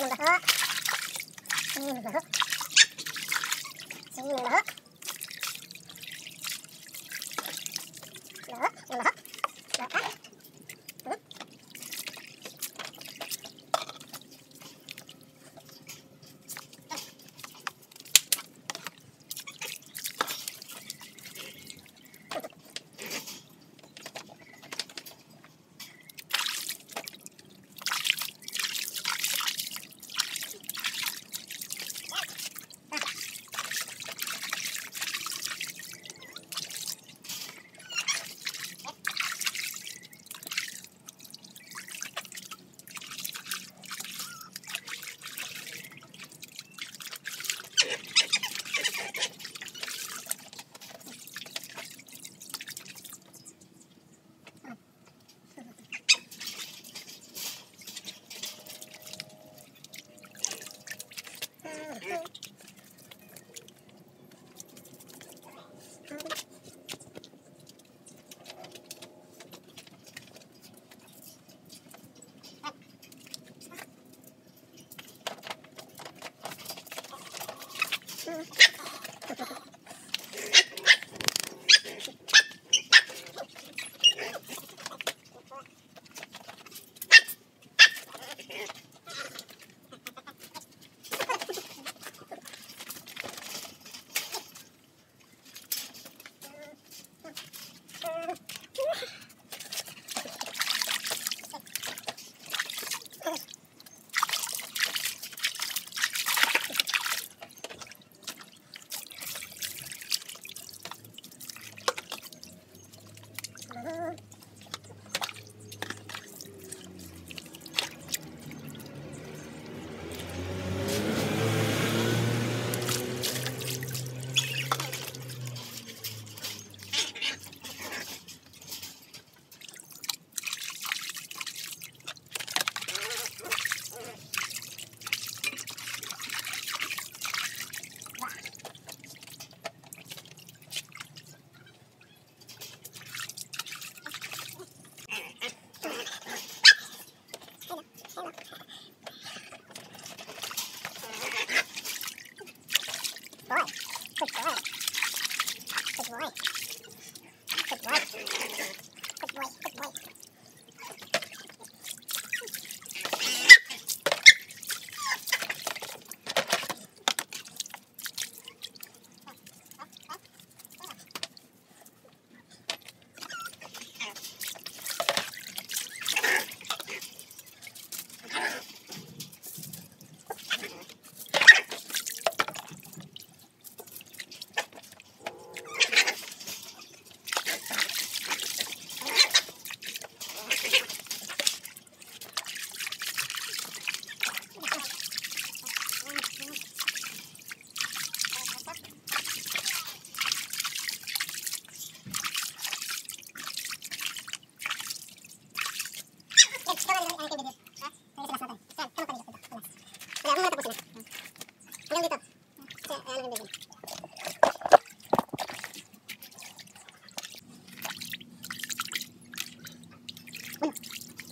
สีเหลืองสีเหลือง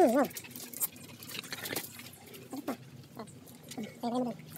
응, 응. 됐다. 응, 응, 응.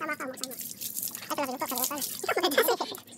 Sama. Ito lang ito sa ito. Ah.